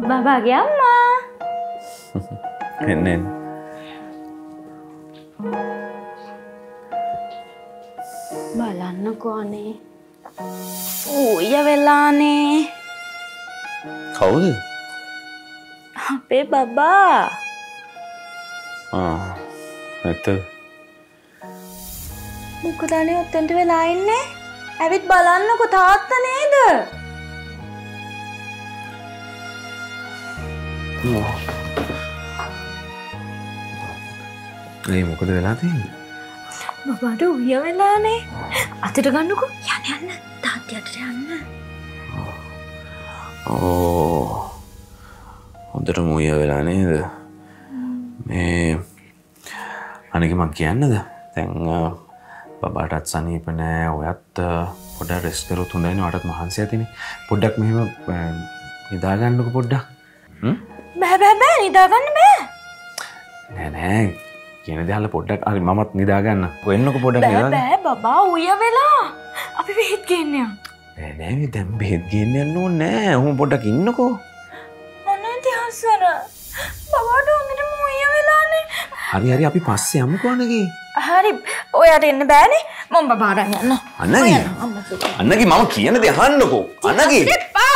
බබාගේ අම්මා. එන්න එන්න. බලන්නකෝ අනේ. ඌය වෙලානේ. කවුද? අපේ බබා. ඇත්ත මොකදනේ ඔත්තන්ට වෙලා ඉන්නේ? ඇවිත් බලන්නකො තාත්ත නේද ඒ මොකද වෙලා තියන්න? බබාට උය වෙලානේ. අතට ගන්නකො. යන යන්න. තාත්්‍යයට යන්න. ඕ හොඳට මුය වෙලා නේද? මේ අනික මං කියන්නද? තැන් බබාටත් සනීප නෑ. ඔයත් පොඩ රෙස්කරු තුඳයින අටත් මහන්සේ ඇතින. පොඩ්ඩක් මෙම නිදාගන්නක පොඩ්ඩක් බැබැබෑ නිදාගන්න බෑ. නෑනෑ කියන දහල පොඩ්ඩක් අරි මත් නිදාගන්න. ඔන්නක පොඩක් නිදාගන්න. බෑ බබා උය වෙලා. අපි වෙහෙත් කියන්නය නෑ දැම් බෙත් ගන්න ඕ නෑ. හුම පොඩ්ඩක් ඉන්නකෝ. ඔන්න තිහස්සර බබාට හොඳට මුය වෙලානේ. හරි හරි. අපි පස්සේ යමුකෝනගේ හරි. ඔයට එන්න බෑනේ. මොම් බාරන්න යන්න. අන්නගේ අන්නගේ මම කියන දෙ හන්නකෝ අන්නගේ පා